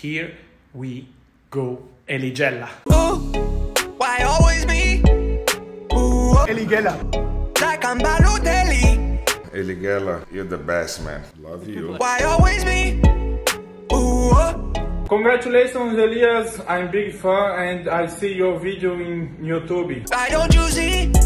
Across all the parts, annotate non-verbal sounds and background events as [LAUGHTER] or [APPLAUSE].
Here we go. Eligella. Ooh, why always me? Ooh, oh. Eligella. like I'm Balotelli. Eligella, you're the best, man. Love you. Why always me? Ooh, oh. Congratulations, Elias. I'm big fan and I see your video in YouTube. why don't you see?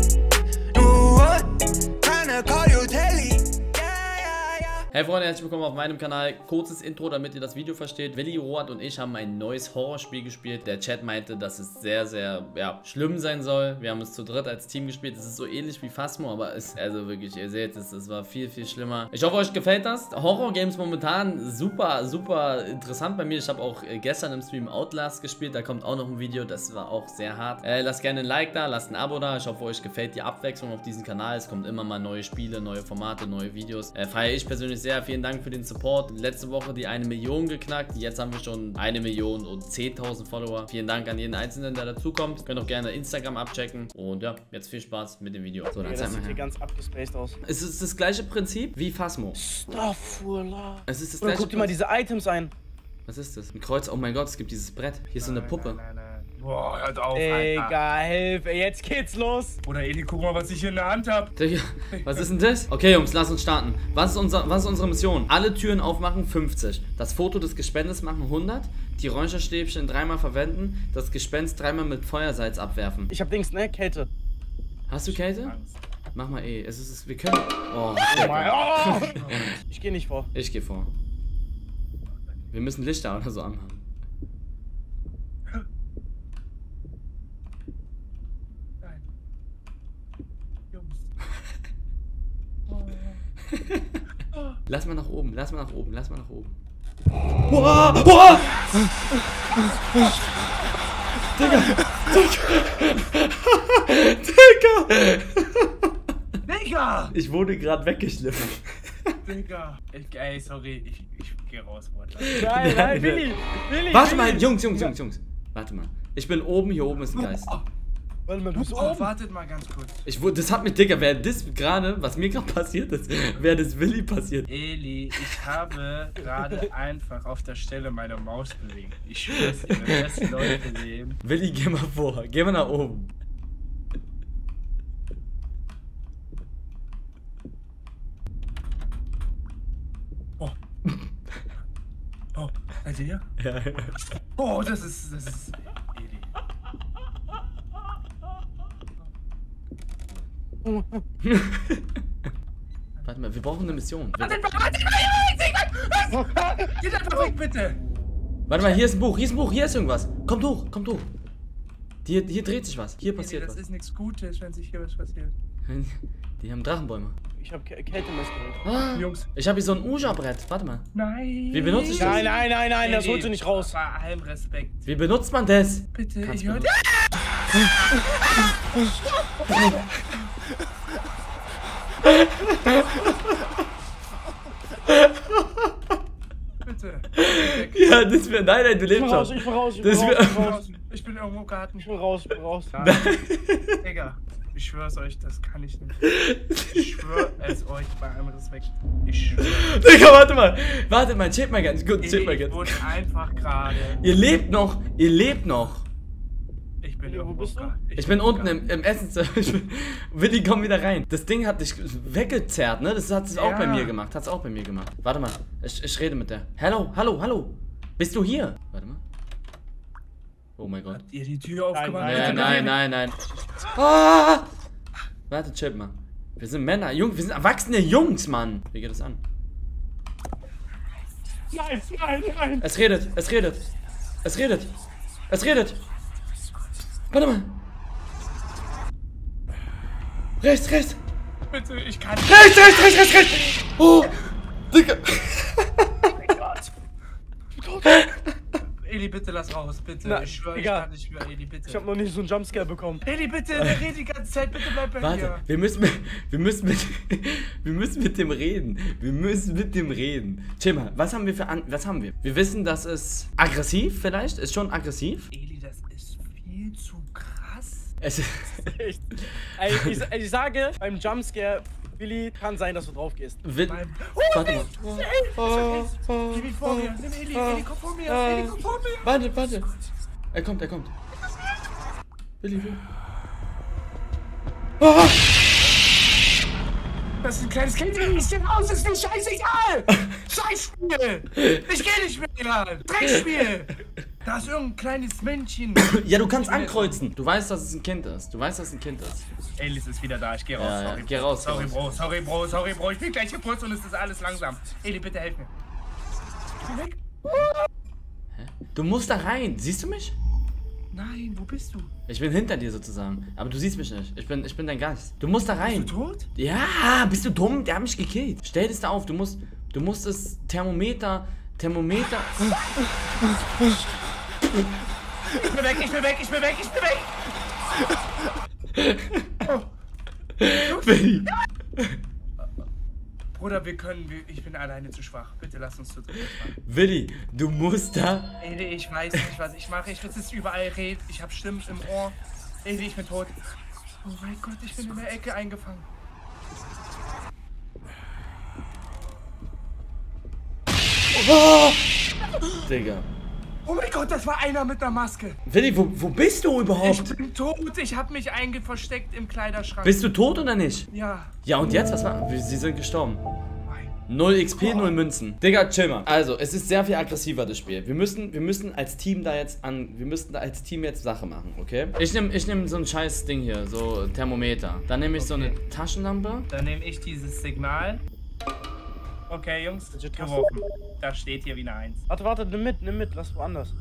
Hey Freunde, herzlich willkommen auf meinem Kanal. Kurzes Intro, damit ihr das Video versteht. Willi Roth und ich haben ein neues Horrorspiel gespielt. Der Chat meinte, dass es sehr, sehr ja, schlimm sein soll. Wir haben es zu dritt als Team gespielt. Es ist so ähnlich wie Phasmo, aber es also wirklich, ihr seht es, es war viel, viel schlimmer. Ich hoffe, euch gefällt das. Horror-Games momentan super, super interessant bei mir. Ich habe auch äh, gestern im Stream Outlast gespielt. Da kommt auch noch ein Video, das war auch sehr hart. Äh, lasst gerne ein Like da, lasst ein Abo da. Ich hoffe, euch gefällt die Abwechslung auf diesem Kanal. Es kommt immer mal neue Spiele, neue Formate, neue Videos. Äh, feiere ich persönlich sehr. Vielen Dank für den Support. Letzte Woche die eine Million geknackt. Jetzt haben wir schon eine Million und 10.000 Follower. Vielen Dank an jeden Einzelnen, der dazukommt. Könnt auch gerne Instagram abchecken. Und ja, jetzt viel Spaß mit dem Video. So, dann Ja, das sieht hier her. ganz abgespaced aus. Es ist das gleiche Prinzip wie Phasmo. Astaghfirullah. Es ist das Oder gleiche guck dir mal diese Items ein. Was ist das? Ein Kreuz. Oh mein Gott, es gibt dieses Brett. Hier ist so eine Puppe. Nein, nein, nein. Boah, hört auf, Alter. Egal, hilf, ey, jetzt geht's los. Oder Eli, guck mal, was ich hier in der Hand hab. Digga, was ist denn das? Okay, Jungs, lass uns starten. Was ist, unser, was ist unsere Mission? Alle Türen aufmachen, 50. Das Foto des Gespendes machen, 100. Die Räucherstäbchen dreimal verwenden. Das Gespenst dreimal mit Feuersalz abwerfen. Ich hab Dings, ne? Kälte. Hast du Kälte? Mach mal eh. Es ist, es, wir können. Oh, Oh! Ich geh nicht vor. ich geh vor. Wir müssen Lichter oder so anhaben. Nein. Jungs. [LAUGHS] Lass mal nach oben, lass mal nach oben, lass mal nach oben. Boah, boah! Digga! Digga! Digga! Digga! Ich wurde gerade weggeschliffen. Digga! Ich, ey, sorry, ich, ich geh raus, Wort. Nein, nein, Willi. Willi. Warte Willi. mal, Jungs, Jungs, Jungs, Jungs. Warte mal. Ich bin oben, hier oben ist ein Geist. Warte mal, du bist Oh, oben. wartet mal ganz kurz. Ich wurde, das hat mich, Digga, wäre das gerade, was mir gerade passiert ist, [LAUGHS] wäre das Willi passiert. Eli, ich habe gerade einfach auf der Stelle meine Maus bewegt. Ich schwör's dir, wenn das Leute sehen. Willi, geh mal vor, geh mal nach oben. Oh. [LAUGHS] Oh, seid ihr hier? Ja, ja. Oh, das ist, das ist Eli. [LAUGHS] Warte mal, wir brauchen eine Mission. Wir, Wartet mal, was? Geht einfach weg, bitte! warte mal, hier ist ein Buch, hier ist ein Buch, hier ist irgendwas. Kommt hoch, kommt hoch. Hier, hier dreht sich was, hier passiert das was. ist nichts Gutes, wenn sich hier was passiert. [LAUGHS] Die haben Drachenbäume. Ich hab Kä- Kältemess geholt. Ah, Jungs. Ich habe hier so ein Uja-Brett. Warte mal. Nein! Wie benutze ich das? Nein, nein, nein, nein, das holst du nicht raus. Bei allem Respekt. Wie benutzt man das? Bitte, Kannst ich höre. [LAUGHS] Bitte. Ja, das wäre. Nein, nein, du Ich lebst schon. ich bin raus, ich bin raus, ich bin raus. Ich bin irgendwo im Garten. Ich bin raus, ich bin raus. Digga, ich schwör's euch, das kann ich nicht. [LAUGHS] Ich schwör es euch bei allem Respekt. Ich schwör. Digga, warte mal. Warte mal, chill mal ganz kurz, chill mal Ich ganz. wurde einfach gerade. Ihr lebt noch, ihr lebt noch. Ich bin Wo bist du? Garten. Ich bin unten im, im Essenszimmer. Ich bin- Willi, komm wieder rein. Das Ding hat dich weggezerrt, ne? Das hat es auch Ja. bei mir gemacht. Hat es auch bei mir gemacht. Warte mal. Ich, ich rede mit der. Hallo, hallo, hallo. Bist du hier? Warte mal. Oh mein Gott. Habt ihr die Tür aufgemacht? nein, Bitte nein, nein, nein. [LAUGHS] Ah! Warte, chill mal. Wir sind Männer, Jungs, wir sind erwachsene Jungs, Mann. Wie geht das an? Nein, nein, nein. Es redet, es redet. Es redet. Es redet. Warte mal. Rechts, rechts. Bitte, ich kann nicht. Rechts, rechts, rechts, rechts, rechts. Oh, Digga. Eli, bitte lass raus, bitte. Na, ich schwöre, ich kann nicht mehr. Eli, bitte. Ich hab noch nicht so einen Jumpscare bekommen. Eli, bitte, der redet die ganze Zeit. Bitte bleib bei Warte, mir. wir müssen, mit, wir müssen mit, [LAUGHS] wir müssen mit dem reden. Wir müssen mit dem reden. Chill mal, was haben wir für, an, was haben wir? Wir wissen, dass es aggressiv vielleicht, ist schon aggressiv. Eli, viel zu krass. Es ist, [LAUGHS] Echt. [LAUGHS] Ey, ich, ich sage, beim Jumpscare Willi, kann sein, dass du drauf gehst. Will, warte mal. Geh mich vor mir. Nimm Eli. Eli, komm vor mir. Eli, komm vor mir. Warte, warte. Er kommt, er kommt. Willi, Willi. Das ist ein kleines Kind. Eli, ist hier raus. Ist mir scheißegal. [LAUGHS] Scheißspiel. Ich geh nicht mehr. Dreckspiel. Da ist irgendein kleines Männchen. [COUGHS] Ja, du kannst ankreuzen. Du weißt, dass es ein Kind ist. Du weißt, dass es ein Kind ist. Elis ist wieder da. Ich geh raus. Ja, ja, sorry, geh Bro. raus, geh Sorry. Bro. Sorry, Bro. Sorry, Bro. Ich bin gleich hier kurz und es ist alles langsam. Eli, bitte helf mir. Ich bin weg. Du musst da rein. Siehst du mich? Nein, wo bist du? Ich bin hinter dir sozusagen. Aber du siehst mich nicht. Ich bin, ich bin dein Geist. Du musst da rein. Bist du tot? Ja, bist du dumm? Der hat mich gekillt. Stell das da auf. Du musst, du musst das Thermometer, Thermometer. [LAUGHS] Ich bin weg, ich bin weg, ich bin weg, ich bin weg. Willi. Bruder, wir können, wir, ich bin alleine zu schwach. Bitte lass uns zu dritt fahren. Willi, du musst da. Eli, ich weiß nicht, was ich mache. Ich jetzt überall reden. Ich habe Stimmen im Ohr. Eli, ich bin tot. Oh mein Gott, ich bin in der Ecke eingefangen. Digga. Oh mein Gott, das war einer mit einer Maske. Willi, wo, wo bist du Ich überhaupt? bin tot. Ich habe mich eingeversteckt im Kleiderschrank. Bist du tot oder nicht? ja. Ja, und jetzt? Was war? Sie sind gestorben. Nein. Null XP, null Münzen. Digga, chill mal. Also, es ist sehr viel aggressiver, das Spiel. Wir müssen, wir müssen als Team da jetzt an, wir müssten da als Team jetzt Sache machen, okay? Ich nehme ich nehm so ein scheiß Ding hier, so Thermometer. Dann nehme ich so eine Taschenlampe. Dann nehme ich dieses Signal. Okay, Jungs, geworfen. Da steht hier wie eine Eins. Warte, warte, nimm mit, nimm mit, lass woanders.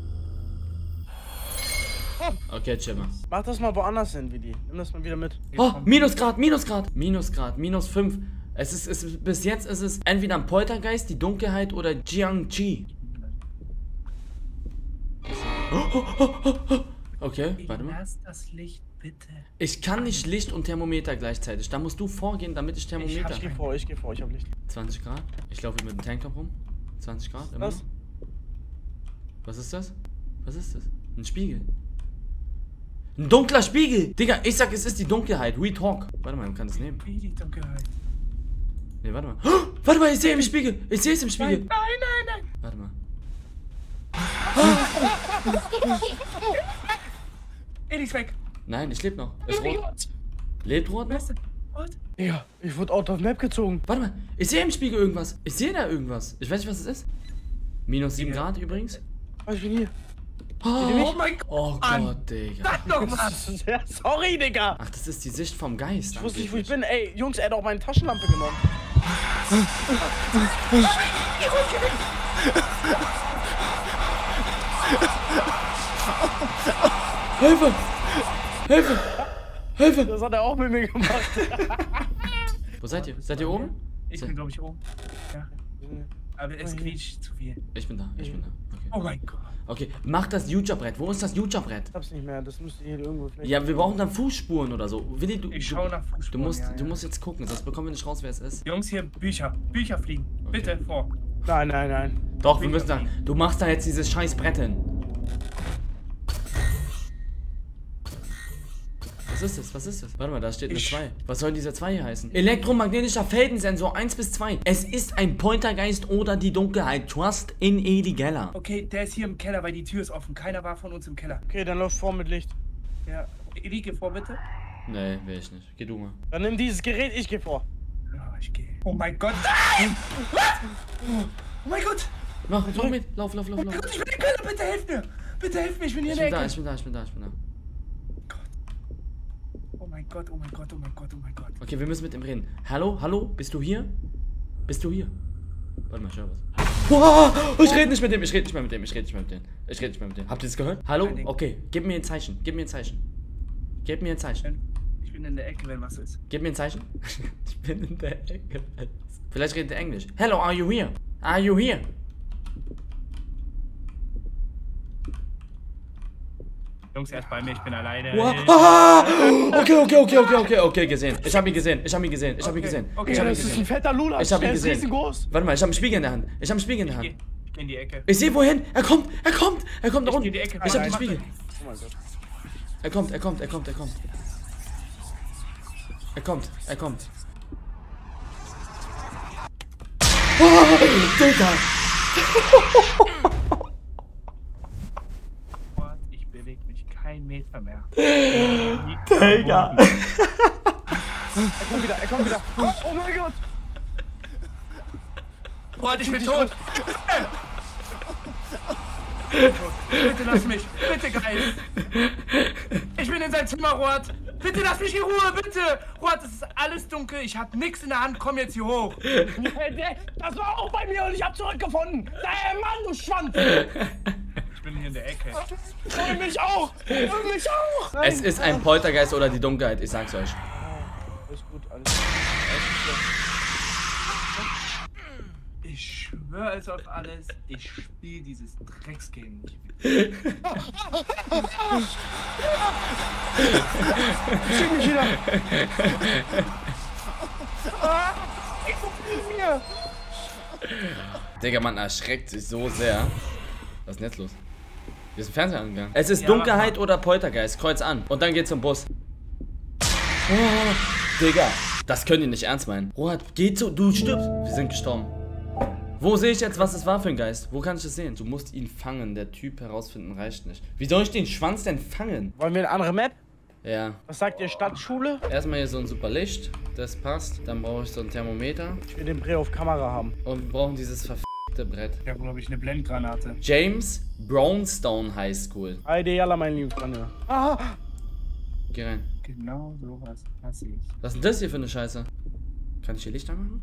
Okay, chill mal. Mach das mal woanders hin, Willi. Nimm das mal wieder mit. Oh, Minusgrad, Minusgrad, Minusgrad, minus 5. Es ist, es ist, bis jetzt ist es entweder ein Poltergeist, die Dunkelheit oder Jiangji. Okay, warte mal. Lass das Licht bitte. Ich kann nicht Licht und Thermometer gleichzeitig. Da musst du vorgehen, damit ich Thermometer. Ich geh vor, ich geh vor, ich hab Licht. 20 Grad. Ich laufe hier mit dem Tanktop rum. 20 Grad. Immer Was? Was ist das? Was ist das? Ein Spiegel. Ein dunkler Spiegel. Digga, ich sag, es ist die Dunkelheit. We talk. Warte mal, man kann das nehmen. Wie die Dunkelheit. Nee, warte mal. Oh, warte mal, ich sehe im Spiegel. Ich sehe es im Spiegel. Nein, nein, nein. Warte mal. [LAUGHS] Eli ist weg. Nein, ich lebe noch. Ist Eli, rot. Lebt rot noch? Weißt du? What? Digga, ich wurde out of map gezogen. Warte mal. Ich sehe im Spiegel irgendwas. Ich sehe da irgendwas. Ich weiß nicht, was es ist. Minus 7 Grad übrigens. Was, ich bin hier. Oh mein Gott. Oh. Gott, Digga. Sag doch was. [LAUGHS] Ja, sorry, Digga. Ach, das ist die Sicht vom Geist. Ich wusste nicht, wo ich bin. Ey, Jungs, er hat auch meine Taschenlampe genommen. Hilfe! Hilfe! Hilfe! Das hat er auch mit mir gemacht. [LAUGHS] Wo seid ihr? Seid ihr oben? Ich Se- bin, glaube ich, oben. Ja. Aber es quietscht zu viel. Ich bin da, ich bin da. Okay. Oh mein Gott. Okay, mach das Juja-Brett. Wo ist das Juja-Brett? Ich hab's nicht mehr, das müsste hier irgendwo vielleicht. Ja, wir brauchen dann Fußspuren oder so. Willi, du, Ich du, schau nach du Fußspuren. musst, ja, du ja. musst jetzt gucken, sonst bekommen wir nicht raus, wer es ist. Jungs, hier Bücher. Bücher fliegen. Bitte vor. Nein, nein, nein. Doch, wir müssen da. Du machst da jetzt dieses scheiß Brett hin. Ist das? Was ist das? Warte mal, da steht eine Ich- 2. Was soll diese 2 hier heißen? Elektromagnetischer Feldensensor 1 bis 2. Es ist ein Poltergeist oder die Dunkelheit. Trust in Edi Geller. Okay, der ist hier im Keller, weil die Tür ist offen. Keiner war von uns im Keller. Okay, dann lauf vor mit Licht. Ja. Eli, geh vor, bitte. Nee, will ich nicht. Geh du mal. Dann nimm dieses Gerät, ich geh vor. Ja, ich gehe. Oh mein Gott. Nein! Was? Oh mein Gott. Mach, mach mit. Lauf, lauf, lauf, Oh mein lauf. Gott, ich bin im Keller. Bitte helf mir. Bitte helf mir. Ich bin hier Ich in bin der da, Ecke. ich bin da, ich bin da, ich bin da. Oh mein Gott, oh mein Gott, oh mein Gott, oh mein Gott. Okay, wir müssen mit ihm reden. Hallo, hallo, bist du hier? Bist du hier? Warte mal, ich höre was. Wow, ich rede nicht mit dem, ich rede nicht mehr mit dem, ich rede nicht mehr mit dem. Ich rede nicht mehr mit dem. Habt ihr das gehört? Hallo? Okay, gib mir ein Zeichen, gib mir ein Zeichen. Gib mir ein Zeichen. Ich bin in der Ecke, wenn was ist. Gib mir ein Zeichen. [LAUGHS] ich bin in der Ecke. Vielleicht redet er Englisch. Hello, are you here? Are you here? Jungs, er ist bei mir, ich bin alleine. Wow. Ah, okay, okay, okay, okay, okay, okay, gesehen. Ich habe ihn gesehen, ich habe ihn gesehen, ich habe ihn gesehen. okay, ich ihn das ist ein gesehen. fetter Lula. Ich habe ihn gesehen. riesengroß. Warte mal, ich habe einen Spiegel in der Hand. Ich habe einen Spiegel in der Ich Hand. geh, ich geh in die Ecke. Ich sehe wohin. Er kommt, er kommt, er kommt da Ich unten. geh die Ecke Ich habe rein. den Spiegel. Oh mein Gott. Er kommt, er kommt, er kommt, er kommt. Er kommt, er kommt. [LAUGHS] Digga! [LAUGHS] Ich bewege mich kein Meter mehr. Digga! Er kommt wieder, er kommt wieder. Oh mein Gott. Boah, ich bin tot. Bitte lass mich. Bitte, Geist. Ich bin in sein Zimmer, Rot. Bitte lass mich in Ruhe, bitte. Rot, es ist alles dunkel. Ich hab nichts in der Hand. Komm jetzt hier hoch. [LAUGHS] Das war auch bei mir und ich hab zurückgefunden. Hey, Mann, du Schwanz. Ich bin hier in der Ecke. Hol mich auch. Hol mich auch. Nein. Es ist ein Poltergeist oder die Dunkelheit, ich sag's euch. Alles gut, alles gut. Ich schwöre es auf alles. Ich spiele dieses Drecksgame nicht. Schick mich wieder. Mir. Digga, man erschreckt sich so sehr. Was ist denn jetzt los? Ist ein Fernseher angegangen. Es ist Ja, Dunkelheit oder Poltergeist. Kreuz an. Und dann geht's zum Bus. Oh, Digga. Das könnt ihr nicht ernst meinen. Robert, geh zu. Du stirbst. Wir sind gestorben. Wo sehe ich jetzt, was es war für ein Geist? Wo kann ich das sehen? Du musst ihn fangen. Der Typ herausfinden reicht nicht. Wie soll ich den Schwanz denn fangen? Wollen wir eine andere Map? Ja. Was sagt ihr, Stadtschule? Erstmal hier so ein super Licht. Das passt. Dann brauche ich so ein Thermometer. Ich will den Bre auf Kamera haben. Und wir brauchen dieses verfickte Brett. Ich habe, glaube ich, eine Blendgranate. James Brownstone High School. Heide Jalla, mein Lieblingsfreunde. Ah, Geh rein. Genau sowas hasse ich. Was ist denn das hier für eine Scheiße? Kann ich hier Licht anmachen?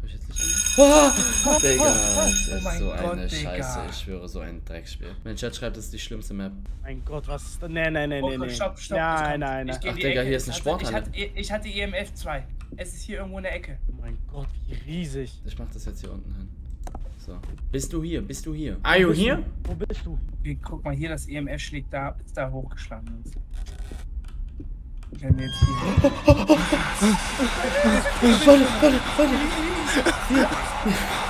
Hab ich jetzt Licht angemacht? Oh, [LAUGHS] Digga, das ist Oh mein so Gott, eine Digga. Scheiße. Ich schwöre, so ein Dreckspiel. Mein Chat schreibt, das ist die schlimmste Map. mein Gott, was ist das? Nee, nee, nee, nee, Oh, nee. stopp, stopp. Nein, nein, Ich nein. Ach, Digga, Ecke. hier ist eine Also, Sporthalle. Ich hatte, ich hatte EMF 2. Es ist hier irgendwo in der Ecke. Oh mein Gott, wie riesig. Ich mach das jetzt hier unten hin. So. Bist du hier? Bist du hier? Are you here? Wo bist du? Okay, guck mal hier, das EMF schlägt da, ist da hochgeschlagen. Ist. Wenn wir jetzt hier. [LAUGHS]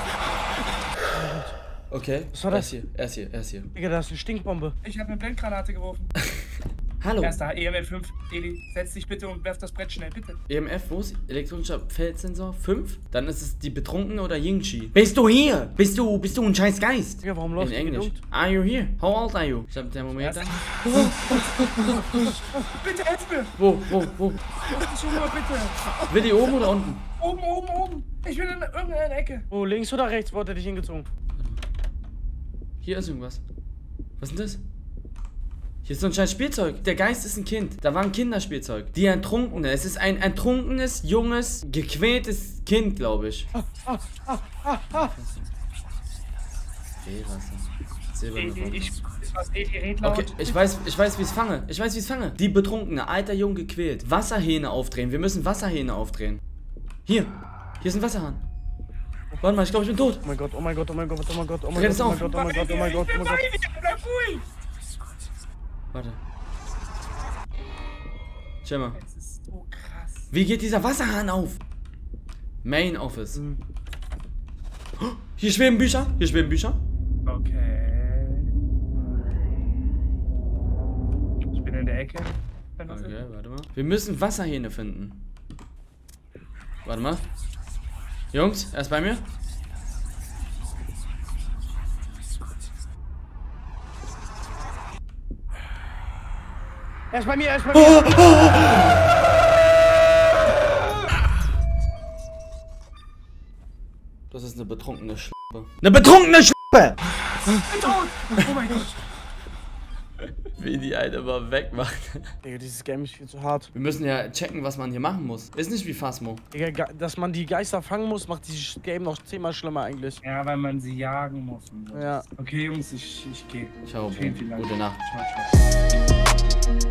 Okay. Was war Er das? ist hier, er ist hier, er ist hier. Digga, da ist eine Stinkbombe. Ich habe eine Blendgranate geworfen. [LAUGHS] Hallo. Er ist da, EMF 5. Eli, setz dich bitte und werf das Brett schnell, bitte. EMF, wo ist elektronischer Feldsensor? 5? Dann ist es die Betrunkene oder Yingchi. Bist du hier? Bist du, bist du ein scheiß Geist? Digga, warum In läuft die Englisch. Are you here? How old are you? Ich hab ein Thermometer. [LAUGHS] Bitte helf mir! Wo, wo, wo? Mal bitte! Willi oben oder unten? Oben, oben, oben! Ich bin in irgendeiner Ecke. Wo, links oder rechts? Wo hat er dich hingezogen? Hier ist irgendwas. Was ist denn das? Hier ist so ein scheiß Spielzeug. Der Geist ist ein Kind. Da war ein Kinderspielzeug. Die Ertrunkene. Es ist ein ertrunkenes, junges, gequältes Kind, glaube ich. Seewasser. Silberne Eli, Fontäne. ich. Was, Eli, red laut. Okay, ich weiß, ich weiß, wie ich es fange. Ich weiß, wie ich es fange. Die Betrunkene, alter Jung gequält. Wasserhähne aufdrehen. Wir müssen Wasserhähne aufdrehen. Hier. Hier ist ein Wasserhahn. Warte mal, ich glaube, ich bin tot. Oh mein Gott, oh mein Gott, oh mein Gott, oh mein Gott, oh mein Dreh das Gott, oh auf. mein Gott, oh mein Gott, oh mein Gott, oh mein Gott. Warte. Chill mal. So krass. Wie geht dieser Wasserhahn auf? Main Office. Oh, Hier schweben Bücher. Hier schweben Bücher. Okay. Ich bin in der Ecke. Okay, warte mal. Wir müssen Wasserhähne finden. Warte mal. Jungs, er ist bei mir. Er ist bei mir, er ist bei mir. Das ist eine betrunkene Schlippe. Eine betrunkene Schlippe! Oh mein Gott. Wie die eine mal wegmacht. Digga, dieses Game ist viel zu hart. Wir müssen ja checken, was man hier machen muss. Ist nicht wie Phasmo. Digga, dass man die Geister fangen muss, macht dieses Game noch zehnmal schlimmer eigentlich. Ja, weil man sie jagen muss. Ja. Okay, Jungs, ich, ich gehe. Ciao, Vielen, vielen Dank. gute Nacht. Ciao, ciao.